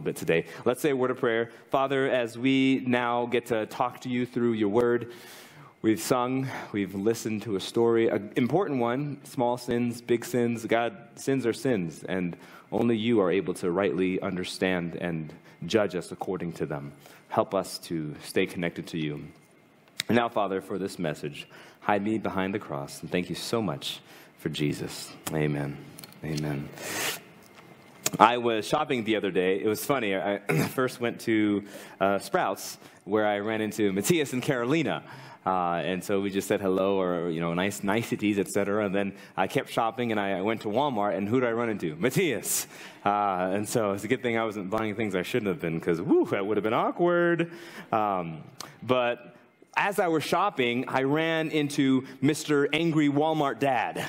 little bit today. Let's say a word of prayer. Father, as we now get to talk to you through your word, we've sung, we've listened to a story, an important one small sins, big sins. God, sins are sins, and only you are able to rightly understand and judge us according to them. Help us to stay connected to you. And now, Father, for this message, hide me behind the cross, and thank you so much for Jesus. Amen. Amen. I was shopping the other day. It was funny. I first went to uh, Sprouts where I ran into Matthias and Carolina. Uh, and so we just said hello or, you know, nice niceties, etc. And then I kept shopping and I went to Walmart and who did I run into? Matthias. Uh, and so it's a good thing I wasn't buying things I shouldn't have been because, whoo, that would have been awkward. Um, but as I was shopping, I ran into Mr. Angry Walmart Dad.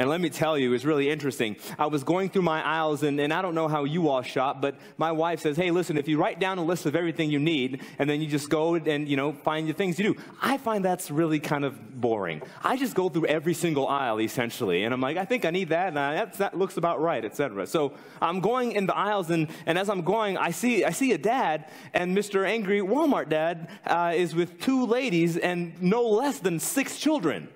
And let me tell you, it's really interesting. I was going through my aisles, and, and I don't know how you all shop, but my wife says, hey, listen, if you write down a list of everything you need, and then you just go and, you know, find the things you do. I find that's really kind of boring. I just go through every single aisle, essentially, and I'm like, I think I need that, and I, that, looks about right, etc. So I'm going in the aisles, and, and as I'm going, I see, I see a dad, and Mr. Angry Walmart dad uh, is with two ladies and no less than six children.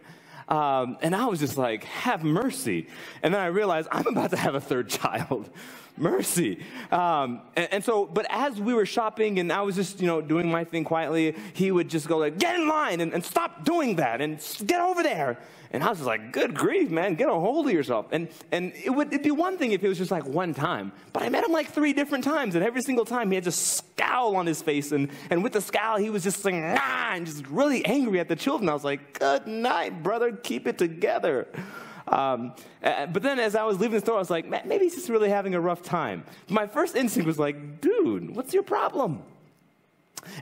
Um, and I was just like, have mercy. And then I realized I'm about to have a third child. mercy. Um, and, and, so, but as we were shopping and I was just, you know, doing my thing quietly, he would just go like, get in line and, and stop doing that and get over there. And I was like, good grief, man, get a hold of yourself. And, and it would it'd be one thing if it was just like one time, but I met him like three different times. And every single time he had just scowl on his face. And, and with the scowl, he was just saying, ah, and just really angry at the children. I was like, good night, brother, keep it together. Um, but then as I was leaving the store, I was like, maybe he's just really having a rough time. My first instinct was like, dude, what's your problem?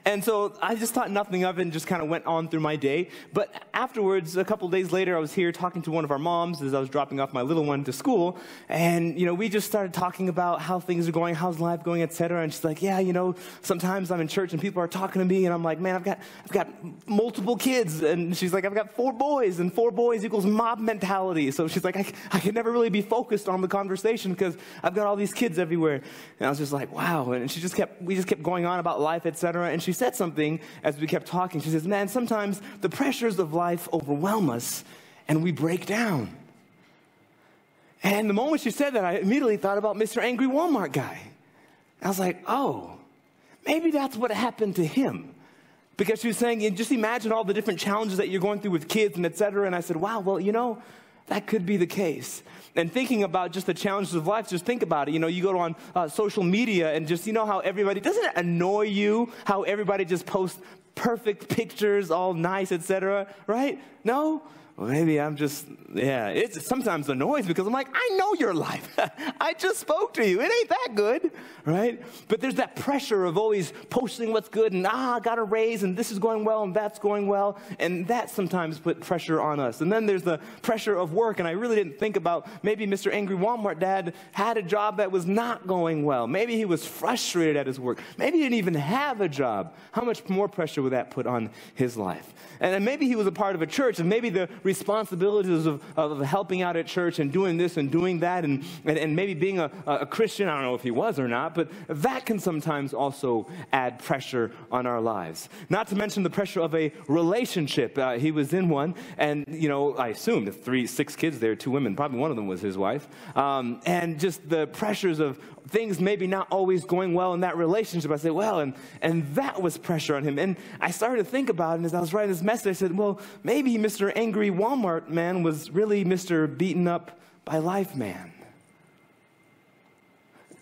And so I just thought nothing of it and just kind of went on through my day. But afterwards, a couple days later, I was here talking to one of our moms as I was dropping off my little one to school. And, you know, we just started talking about how things are going, how's life going, etc. And she's like, yeah, you know, sometimes I'm in church and people are talking to me and I'm like, man, I've got, I've got multiple kids. And she's like, I've got four boys and four boys equals mob mentality. So she's like, I, I can never really be focused on the conversation because I've got all these kids everywhere. And I was just like, wow. And she just kept, we just kept going on about life, etc and she said something as we kept talking. She says, Man, sometimes the pressures of life overwhelm us and we break down. And the moment she said that, I immediately thought about Mr. Angry Walmart guy. I was like, oh, maybe that's what happened to him. Because she was saying, just imagine all the different challenges that you're going through with kids and et cetera. And I said, wow, well, you know, that could be the case. And thinking about just the challenges of life, just think about it. You know, you go on uh, social media and just, you know how everybody, doesn't it annoy you how everybody just posts perfect pictures, all nice, etc., right? No? Well, maybe I'm just, yeah, it sometimes annoys because I'm like, I know your life. I just spoke to you. It ain't that good, right? But there's that pressure of always posting what's good and, ah, I got a raise and this is going well and that's going well. And that sometimes put pressure on us. And then there's the pressure of work. And I really didn't think about maybe Mr. Angry Walmart dad had a job that was not going well. Maybe he was frustrated at his work. Maybe he didn't even have a job. How much more pressure would that put on his life? And maybe he was a part of a church and maybe the responsibilities of, of helping out at church and doing this and doing that and, and, and maybe being a, a Christian, I don't know if he was or not, but that can sometimes also add pressure on our lives. Not to mention the pressure of a relationship. Uh, he was in one, and, you know, I assumed three, six kids there, two women, probably one of them was his wife. Um, and just the pressures of things maybe not always going well in that relationship. I said, well, and, and that was pressure on him. And I started to think about it, and as I was writing this message, I said, well, maybe Mr. Angry Walmart man was really Mr. Beaten Up by Life man.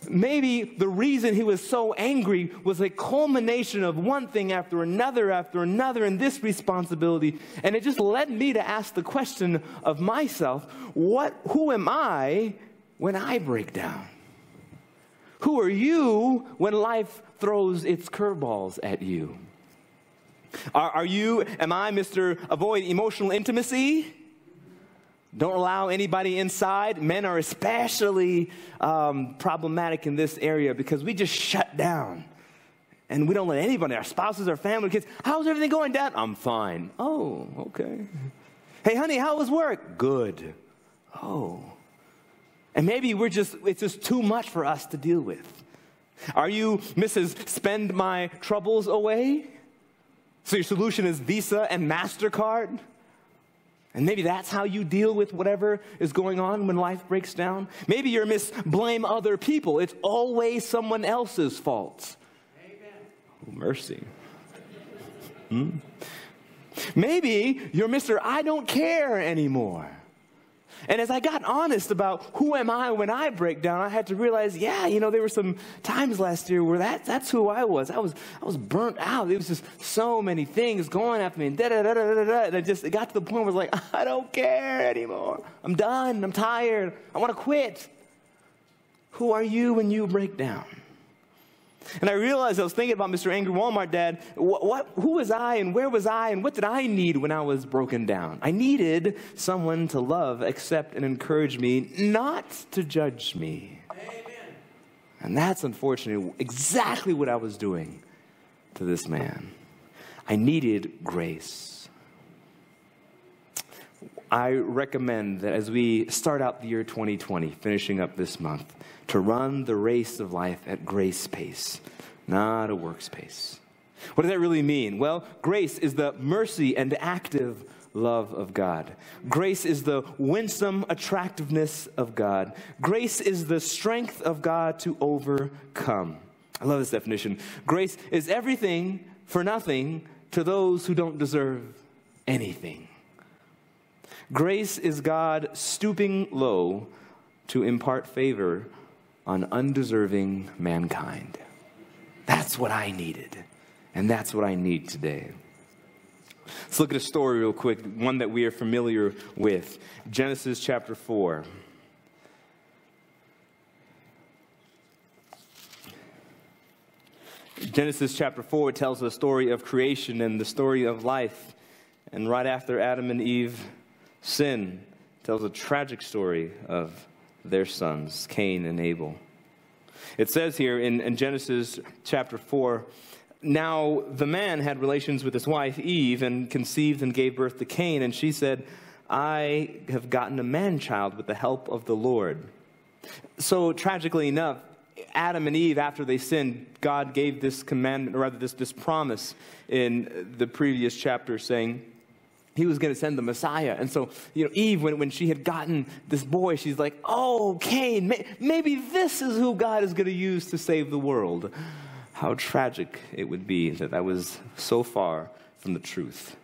Maybe the reason he was so angry was a culmination of one thing after another after another and this responsibility. And it just led me to ask the question of myself what, who am I when I break down? Who are you when life throws its curveballs at you? Are, are you, am I Mr. Avoid Emotional Intimacy? Don't allow anybody inside. Men are especially um, problematic in this area because we just shut down and we don't let anybody, our spouses, our family, kids, how's everything going, Dad? I'm fine. Oh, okay. Hey, honey, how was work? Good. Oh. And maybe we're just, it's just too much for us to deal with. Are you Mrs. Spend My Troubles Away? So your solution is Visa and MasterCard? And maybe that's how you deal with whatever is going on when life breaks down. Maybe you're Miss Blame Other People. It's always someone else's fault. Oh, mercy. Hmm? Maybe you're Mr. I don't care anymore. And as I got honest about who am I when I break down, I had to realize, yeah, you know, there were some times last year where that, that's who I was. I was, I was burnt out. There was just so many things going after me. And, da, da, da, da, da, da. and it just it got to the point where I was like, I don't care anymore. I'm done. I'm tired. I want to quit. Who are you when you break down? And I realized I was thinking about Mr. Angry Walmart Dad. What, what, who was I and where was I and what did I need when I was broken down? I needed someone to love, accept, and encourage me, not to judge me. Amen. And that's unfortunately exactly what I was doing to this man. I needed grace. I recommend that as we start out the year 2020, finishing up this month, to run the race of life at grace pace, not a works pace. What does that really mean? Well, grace is the mercy and active love of God. Grace is the winsome attractiveness of God. Grace is the strength of God to overcome. I love this definition. Grace is everything for nothing to those who don't deserve anything. Grace is God stooping low to impart favor on undeserving mankind. That's what I needed, and that's what I need today. Let's look at a story real quick, one that we are familiar with Genesis chapter 4. Genesis chapter 4 tells the story of creation and the story of life. And right after Adam and Eve sin, tells a tragic story of their sons, Cain and Abel. It says here in, in Genesis chapter 4 now the man had relations with his wife Eve and conceived and gave birth to Cain, and she said, I have gotten a man child with the help of the Lord. So tragically enough, Adam and Eve, after they sinned, God gave this commandment, or rather this, this promise in the previous chapter, saying, he was going to send the Messiah. And so, you know, Eve, when, when she had gotten this boy, she's like, oh, Cain, may, maybe this is who God is going to use to save the world. How tragic it would be that that was so far from the truth.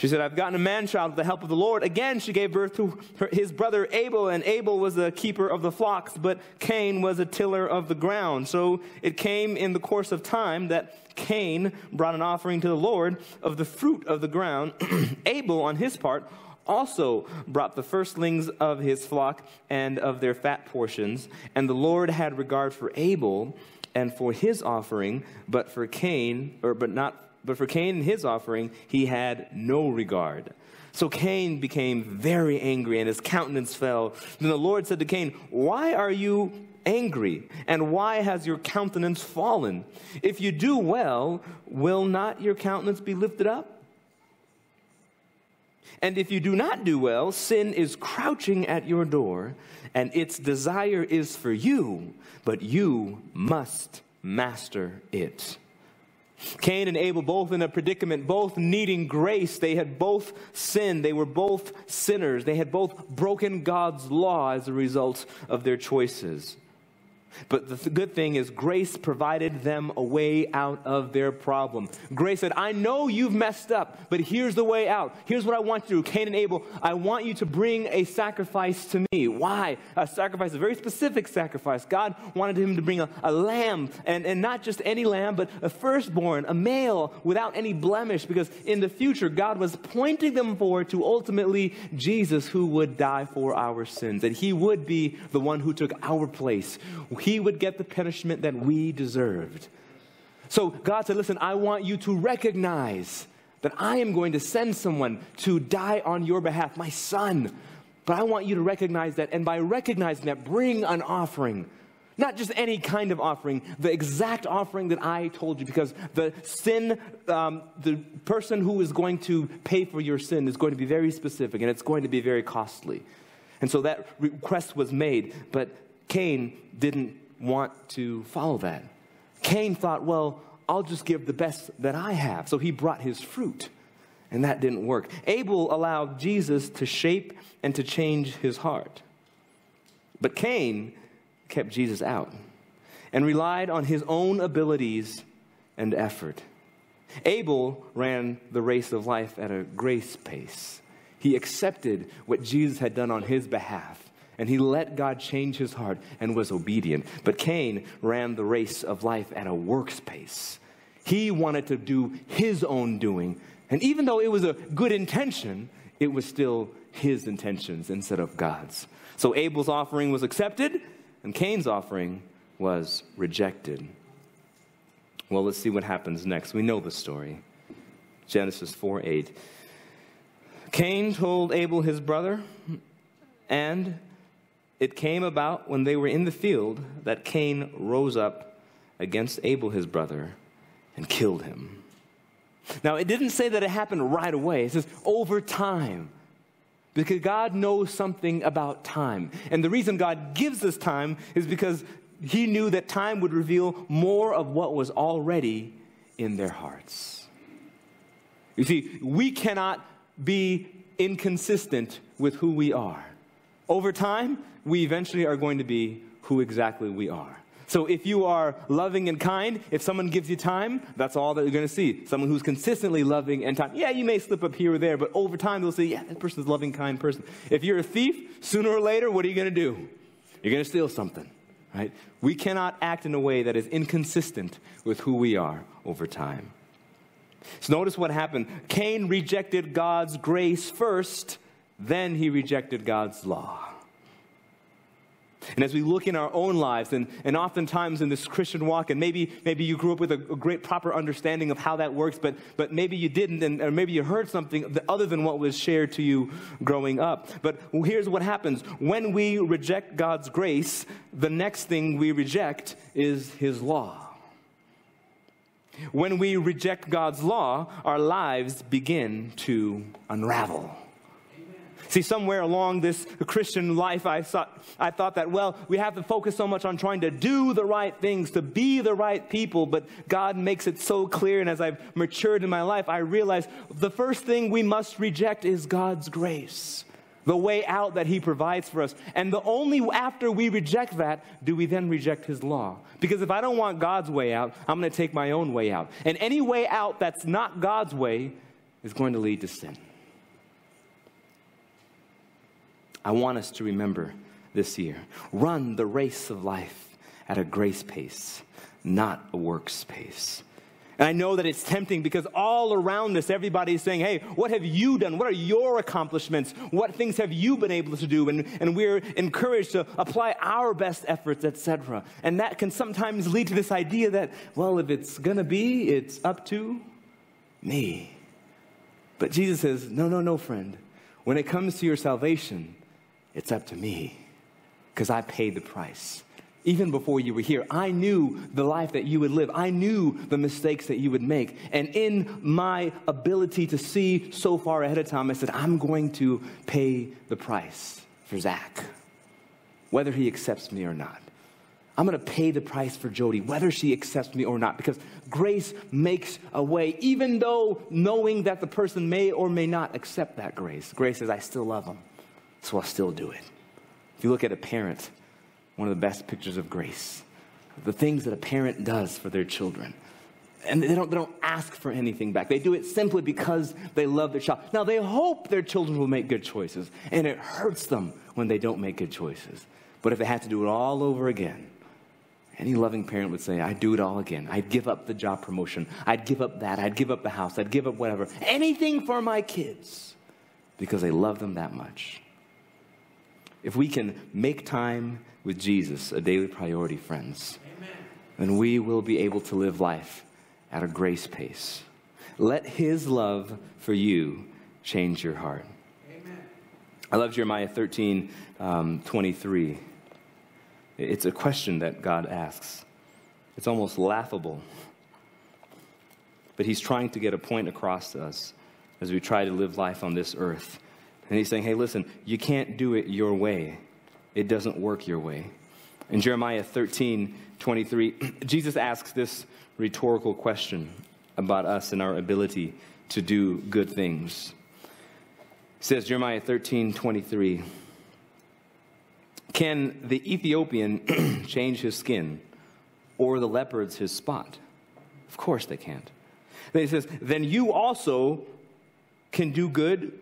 She said, I've gotten a man child with the help of the Lord. Again, she gave birth to her, his brother Abel, and Abel was a keeper of the flocks, but Cain was a tiller of the ground. So it came in the course of time that Cain brought an offering to the Lord of the fruit of the ground. Abel, on his part, also brought the firstlings of his flock and of their fat portions. And the Lord had regard for Abel and for his offering, but for Cain, or but not but for Cain and his offering, he had no regard. So Cain became very angry, and his countenance fell. Then the Lord said to Cain, Why are you angry? And why has your countenance fallen? If you do well, will not your countenance be lifted up? And if you do not do well, sin is crouching at your door, and its desire is for you, but you must master it. Cain and Abel, both in a predicament, both needing grace. They had both sinned. They were both sinners. They had both broken God's law as a result of their choices. But the good thing is, grace provided them a way out of their problem. Grace said, I know you've messed up, but here's the way out. Here's what I want you to do. Cain and Abel, I want you to bring a sacrifice to me. Why? A sacrifice, a very specific sacrifice. God wanted him to bring a, a lamb, and, and not just any lamb, but a firstborn, a male without any blemish, because in the future, God was pointing them forward to ultimately Jesus who would die for our sins, and he would be the one who took our place he would get the punishment that we deserved. So God said, Listen, I want you to recognize that I am going to send someone to die on your behalf, my son. But I want you to recognize that, and by recognizing that, bring an offering. Not just any kind of offering, the exact offering that I told you, because the sin, um, the person who is going to pay for your sin is going to be very specific and it's going to be very costly. And so that request was made, but Cain didn't want to follow that. Cain thought, well, I'll just give the best that I have. So he brought his fruit, and that didn't work. Abel allowed Jesus to shape and to change his heart. But Cain kept Jesus out and relied on his own abilities and effort. Abel ran the race of life at a grace pace. He accepted what Jesus had done on his behalf and he let God change his heart and was obedient. But Cain ran the race of life at a works pace. He wanted to do his own doing. And even though it was a good intention, it was still his intentions instead of God's. So Abel's offering was accepted, and Cain's offering was rejected. Well, let's see what happens next. We know the story. Genesis 4 8. Cain told Abel his brother, and it came about when they were in the field that Cain rose up against Abel his brother and killed him. Now, it didn't say that it happened right away, it says over time. Because God knows something about time. And the reason God gives us time is because He knew that time would reveal more of what was already in their hearts. You see, we cannot be inconsistent with who we are. Over time, we eventually are going to be who exactly we are. So if you are loving and kind, if someone gives you time, that's all that you're going to see. Someone who's consistently loving and kind. Yeah, you may slip up here or there, but over time they'll say, yeah, that person's a loving, kind person. If you're a thief, sooner or later, what are you going to do? You're going to steal something, right? We cannot act in a way that is inconsistent with who we are over time. So notice what happened. Cain rejected God's grace first, then he rejected God's law. And as we look in our own lives, and, and oftentimes in this Christian walk, and maybe, maybe you grew up with a, a great proper understanding of how that works, but, but maybe you didn't, and, or maybe you heard something other than what was shared to you growing up. But here's what happens when we reject God's grace, the next thing we reject is His law. When we reject God's law, our lives begin to unravel. See, somewhere along this Christian life, I thought, I thought that, well, we have to focus so much on trying to do the right things, to be the right people, but God makes it so clear. And as I've matured in my life, I realize the first thing we must reject is God's grace the way out that he provides for us. And the only after we reject that do we then reject his law. Because if I don't want God's way out, I'm going to take my own way out. And any way out that's not God's way is going to lead to sin. I want us to remember this year run the race of life at a grace pace, not a works pace. And I know that it's tempting because all around us, everybody is saying, Hey, what have you done? What are your accomplishments? What things have you been able to do? And, and we're encouraged to apply our best efforts, etc. And that can sometimes lead to this idea that, well, if it's going to be, it's up to me. But Jesus says, No, no, no, friend. When it comes to your salvation, it's up to me because I paid the price. Even before you were here, I knew the life that you would live. I knew the mistakes that you would make. And in my ability to see so far ahead of time, I said, I'm going to pay the price for Zach, whether he accepts me or not. I'm going to pay the price for Jody, whether she accepts me or not, because grace makes a way, even though knowing that the person may or may not accept that grace. Grace says, I still love them so I'll still do it. If you look at a parent, one of the best pictures of grace, the things that a parent does for their children. And they don't, they don't ask for anything back. They do it simply because they love their child. Now, they hope their children will make good choices, and it hurts them when they don't make good choices. But if they had to do it all over again, any loving parent would say, I'd do it all again. I'd give up the job promotion. I'd give up that. I'd give up the house. I'd give up whatever. Anything for my kids because they love them that much. If we can make time with Jesus a daily priority, friends, Amen. then we will be able to live life at a grace pace. Let His love for you change your heart. Amen. I love Jeremiah 13 um, 23. It's a question that God asks. It's almost laughable. But He's trying to get a point across to us as we try to live life on this earth. And he's saying, hey, listen, you can't do it your way. It doesn't work your way. In Jeremiah 13, 23, Jesus asks this rhetorical question about us and our ability to do good things. It says Jeremiah 13, 23. Can the Ethiopian change his skin or the leopard's his spot? Of course they can't. Then he says, Then you also can do good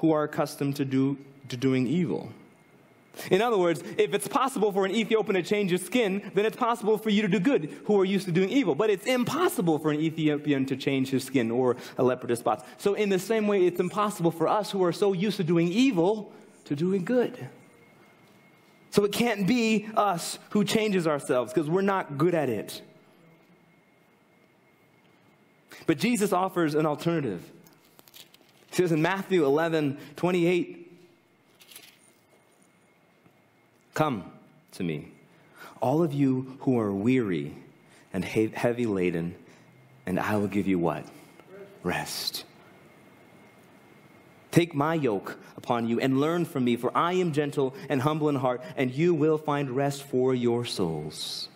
who are accustomed to, do, to doing evil. In other words, if it's possible for an Ethiopian to change his skin, then it's possible for you to do good who are used to doing evil. But it's impossible for an Ethiopian to change his skin or a leopard his spots. So, in the same way, it's impossible for us who are so used to doing evil to doing good. So, it can't be us who changes ourselves because we're not good at it. But Jesus offers an alternative. Says in Matthew 11 28, Come to me, all of you who are weary and heavy laden, and I will give you what? Rest. Take my yoke upon you and learn from me, for I am gentle and humble in heart, and you will find rest for your souls.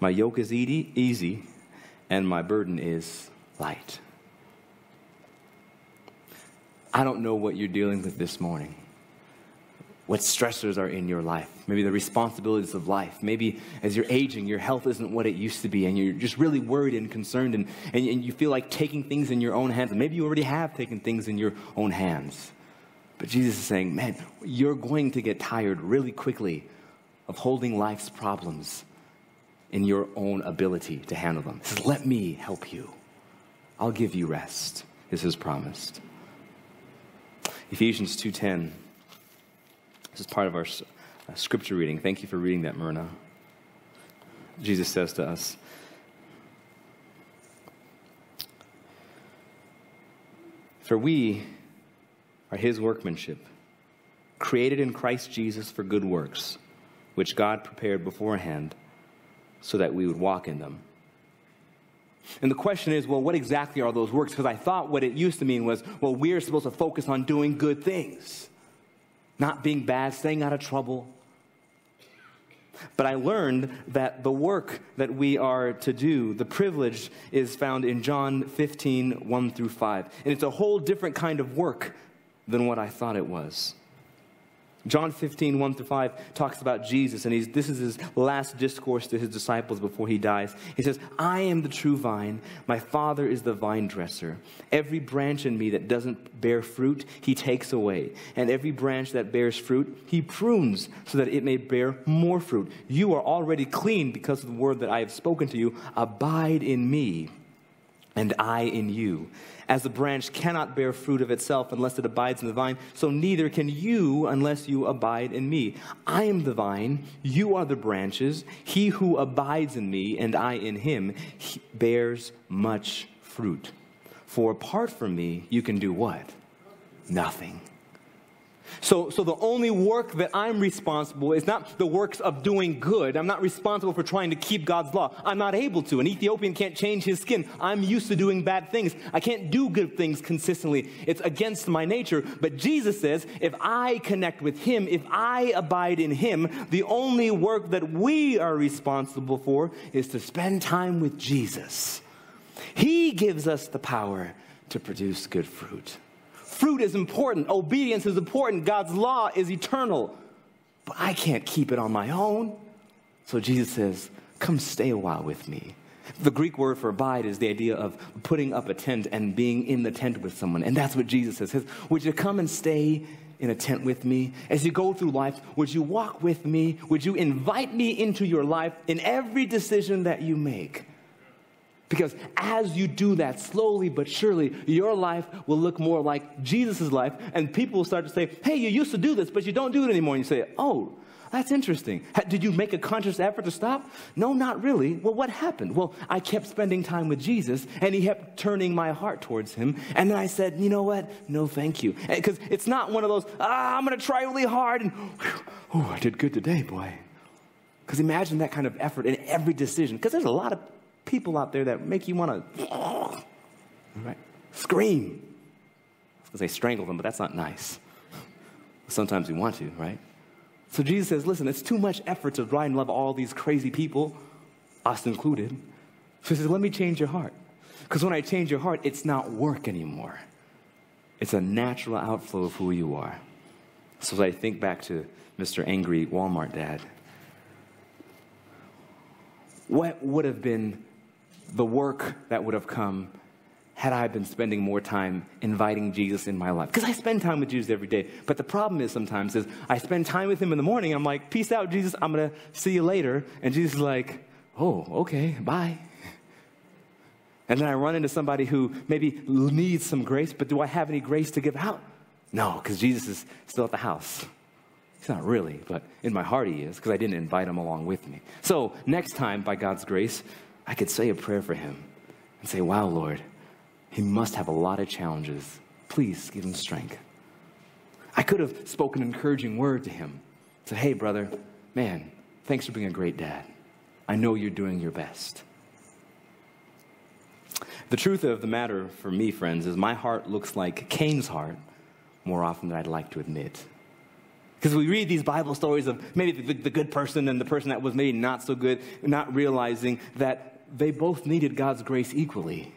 My yoke is easy, and my burden is light. I don't know what you're dealing with this morning what stressors are in your life, maybe the responsibilities of life. Maybe as you're aging, your health isn't what it used to be, and you're just really worried and concerned, and, and, and you feel like taking things in your own hands. And maybe you already have taken things in your own hands. But Jesus is saying, man, you're going to get tired really quickly of holding life's problems in your own ability to handle them. He says, let me help you. I'll give you rest, is his promised. Ephesians 2.10 this is part of our uh, scripture reading. Thank you for reading that, Myrna. Jesus says to us, For we are his workmanship, created in Christ Jesus for good works, which God prepared beforehand so that we would walk in them. And the question is, well, what exactly are those works? Because I thought what it used to mean was, well, we're supposed to focus on doing good things not being bad, staying out of trouble. But I learned that the work that we are to do, the privilege, is found in John 15, 1 through 5. And it's a whole different kind of work than what I thought it was. John 15, 1 through 5 talks about Jesus, and he's, this is his last discourse to his disciples before he dies. He says, I am the true vine. My Father is the vine dresser. Every branch in me that doesn't bear fruit, he takes away. And every branch that bears fruit, he prunes so that it may bear more fruit. You are already clean because of the word that I have spoken to you. Abide in me, and I in you. As the branch cannot bear fruit of itself unless it abides in the vine, so neither can you unless you abide in me. I am the vine, you are the branches. He who abides in me and I in him bears much fruit. For apart from me, you can do what? Nothing. So, so the only work that I'm responsible is not the works of doing good. I'm not responsible for trying to keep God's law. I'm not able to. An Ethiopian can't change his skin. I'm used to doing bad things. I can't do good things consistently. It's against my nature. But Jesus says, if I connect with him, if I abide in him, the only work that we are responsible for is to spend time with Jesus. He gives us the power to produce good fruit. Fruit is important, obedience is important, God's law is eternal. But I can't keep it on my own. So Jesus says, Come stay a while with me. The Greek word for abide is the idea of putting up a tent and being in the tent with someone. And that's what Jesus says. Would you come and stay in a tent with me? As you go through life, would you walk with me? Would you invite me into your life in every decision that you make? Because as you do that slowly but surely, your life will look more like Jesus' life, and people will start to say, Hey, you used to do this, but you don't do it anymore. And you say, Oh, that's interesting. Did you make a conscious effort to stop? No, not really. Well, what happened? Well, I kept spending time with Jesus, and He kept turning my heart towards Him. And then I said, You know what? No, thank you. Because it's not one of those, Ah, I'm going to try really hard, and oh, I did good today, boy. Because imagine that kind of effort in every decision. Because there's a lot of people out there that make you want to right, scream. I was going to say strangle them, but that's not nice. Sometimes we want to, right? So Jesus says, listen, it's too much effort to try and love all these crazy people, us included. So he says, let me change your heart. Because when I change your heart, it's not work anymore. It's a natural outflow of who you are. So as I think back to Mr. Angry Walmart dad, what would have been the work that would have come had I been spending more time inviting Jesus in my life. Because I spend time with Jesus every day. But the problem is sometimes is I spend time with him in the morning. I'm like, peace out, Jesus. I'm going to see you later. And Jesus is like, oh, okay, bye. And then I run into somebody who maybe needs some grace, but do I have any grace to give out? No, because Jesus is still at the house. He's not really, but in my heart he is, because I didn't invite him along with me. So next time, by God's grace, I could say a prayer for him and say, Wow, Lord, he must have a lot of challenges. Please give him strength. I could have spoken an encouraging word to him. Said, hey, brother, man, thanks for being a great dad. I know you're doing your best. The truth of the matter for me, friends, is my heart looks like Cain's heart more often than I'd like to admit. Because we read these Bible stories of maybe the, the, good person and the person that was maybe not so good, not realizing that they both needed God's grace equally.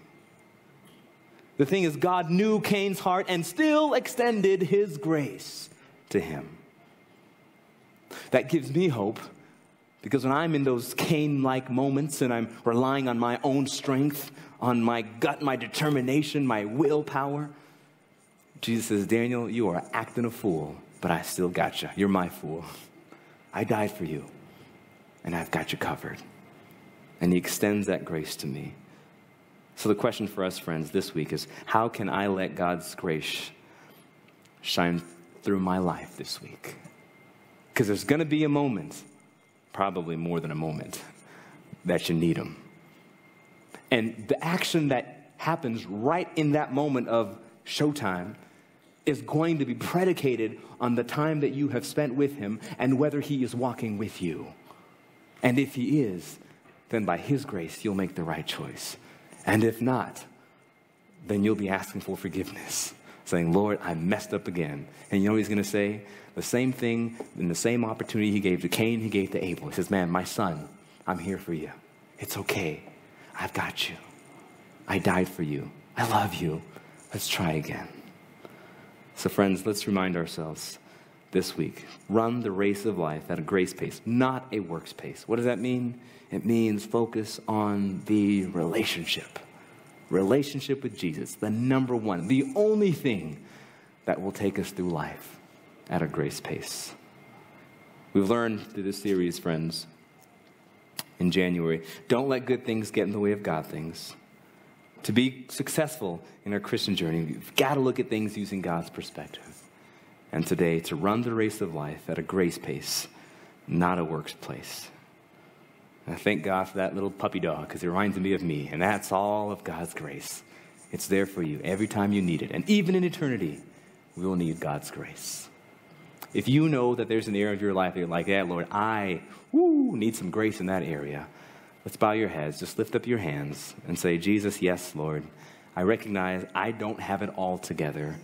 The thing is, God knew Cain's heart and still extended his grace to him. That gives me hope because when I'm in those Cain like moments and I'm relying on my own strength, on my gut, my determination, my willpower, Jesus says, Daniel, you are acting a fool, but I still got you. You're my fool. I died for you, and I've got you covered. And he extends that grace to me. So, the question for us, friends, this week is how can I let God's grace shine through my life this week? Because there's going to be a moment, probably more than a moment, that you need Him. And the action that happens right in that moment of showtime is going to be predicated on the time that you have spent with Him and whether He is walking with you. And if He is, then by His grace, you'll make the right choice. And if not, then you'll be asking for forgiveness, saying, Lord, I messed up again. And you know what he's going to say? The same thing in the same opportunity he gave to Cain, he gave to Abel. He says, Man, my son, I'm here for you. It's okay. I've got you. I died for you. I love you. Let's try again. So, friends, let's remind ourselves this week run the race of life at a grace pace, not a works pace. What does that mean? It means focus on the relationship. Relationship with Jesus, the number one, the only thing that will take us through life at a grace pace. We've learned through this series, friends, in January don't let good things get in the way of God things. To be successful in our Christian journey, we've got to look at things using God's perspective. And today, to run the race of life at a grace pace, not a works place. I thank God for that little puppy dog because it reminds me of me. And that's all of God's grace. It's there for you every time you need it. And even in eternity, we will need God's grace. If you know that there's an area of your life that you're like, yeah, Lord, I woo, need some grace in that area, let's bow your heads. Just lift up your hands and say, Jesus, yes, Lord. I recognize I don't have it all together,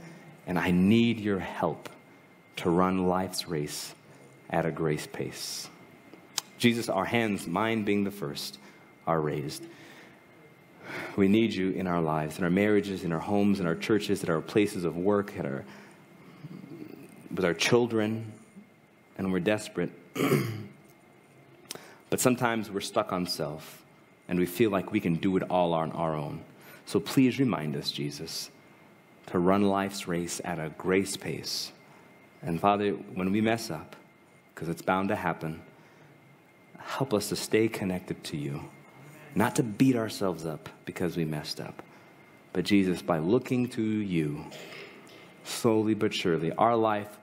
and I need your help to run life's race at a grace pace. Jesus, our hands, mine being the first, are raised. We need you in our lives, in our marriages, in our homes, in our churches, at our places of work, at our, with our children, and we're desperate. but sometimes we're stuck on self, and we feel like we can do it all on our own. So please remind us, Jesus, to run life's race at a grace pace. And Father, when we mess up, because it's bound to happen, help us to stay connected to you, not to beat ourselves up because we messed up. But Jesus, by looking to you, slowly but surely, our life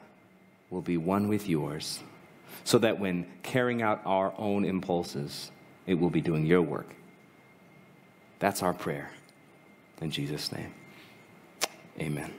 will be one with yours, so that when carrying out our own impulses, it will be doing your work. That's our prayer. In Jesus' name, amen.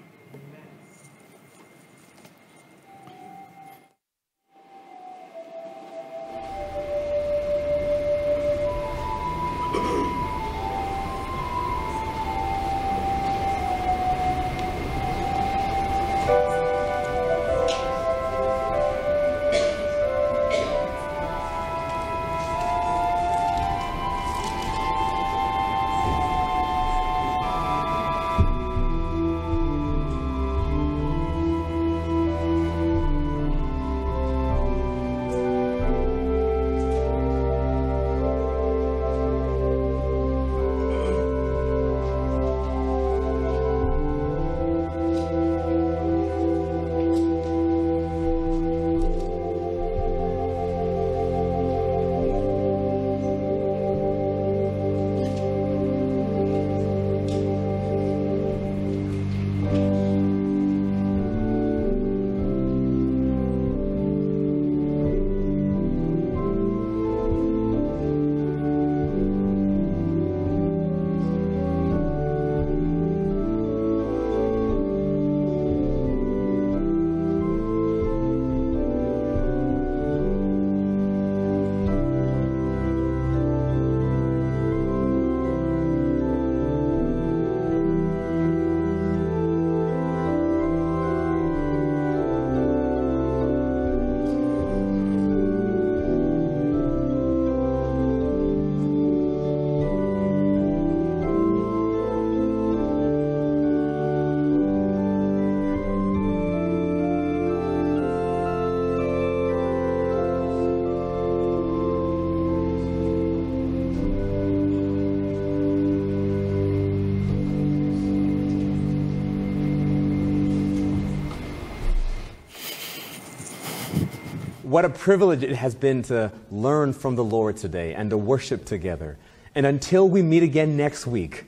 What a privilege it has been to learn from the Lord today and to worship together. And until we meet again next week,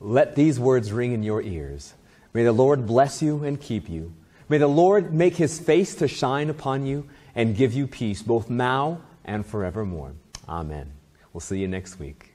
let these words ring in your ears. May the Lord bless you and keep you. May the Lord make his face to shine upon you and give you peace both now and forevermore. Amen. We'll see you next week.